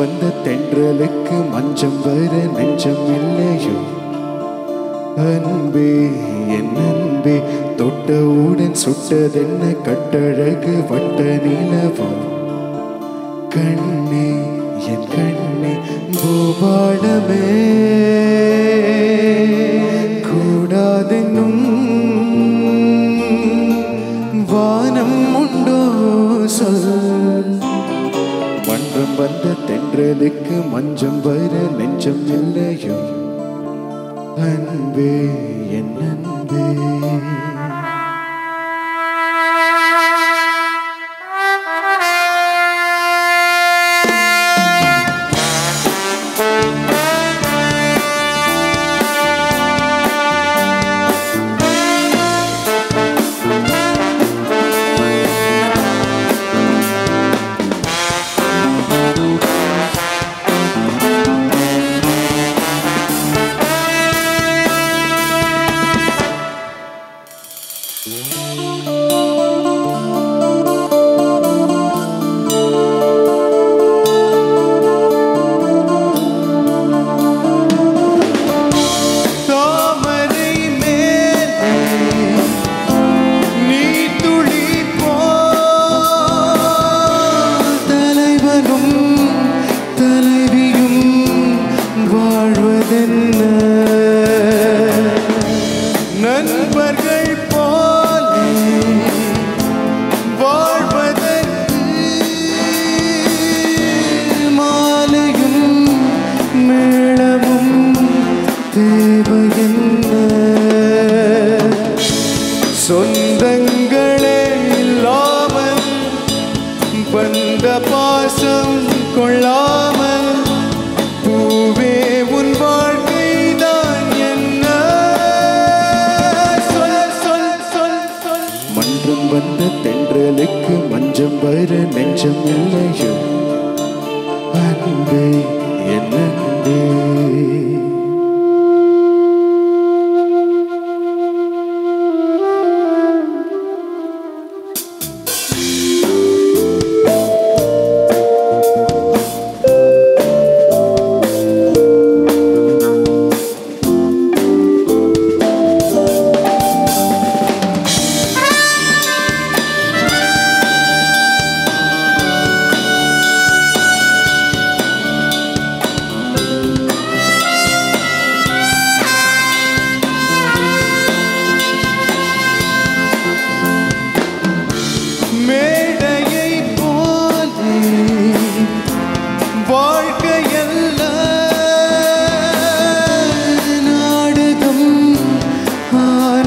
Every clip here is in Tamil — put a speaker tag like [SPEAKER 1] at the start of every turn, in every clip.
[SPEAKER 1] வந்த தென்றலுக்கு மஞ்சம் வர நெஞ்சம் இல்லையோ? அன்பே என் அன்பே தொட்டவுடன் சுட்டதென்ன கட்டழகு வட்ட நிலவோ? கண்ணே என் கண்ணே பூபாடமே வந்த தென்றலுக்கு மஞ்சம் வர நெஞ்சம் இல்லையோ அன்பே என் அன்பே. うん。சொந்தங்களே இல்லாமல் வந்த பாசம் கொள்ளாமல்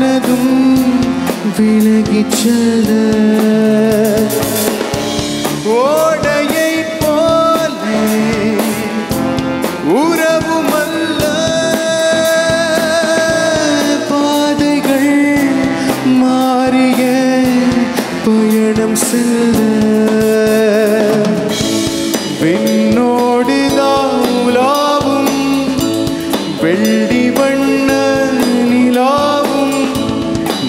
[SPEAKER 1] மனதும் விலகிச்சல செல்ல. ஓடையை போலே அல்ல பாதைகள் மாறிய பயணம் செல்ல. விண்ணோடு உலாவும் வெள்ளி வண்ண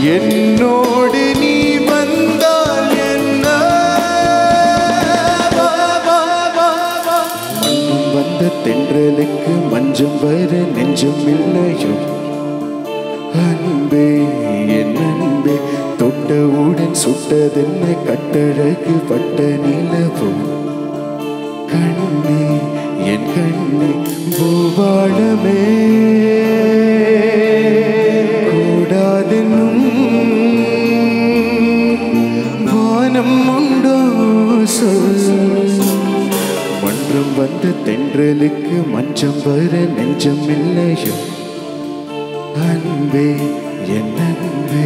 [SPEAKER 1] என்னோடு நீ வந்தால் என்ன? மண்ணும் வந்த தென்றலுக்கு மஞ்சம் வர நெஞ்சம் இல்லையோ? அன்பே என் அன்பே தொட்டவுடன் சுட்டதென்ன கட்டழகு பட்ட நிலவும் கண்ணே என் கண்ணே பூவாடமே. வானம் உண்டோ மன்றம் வந்த தென்றலுக்கு மஞ்சம் வர நெஞ்சம் இல்லையோ அன்பே என் அன்பே.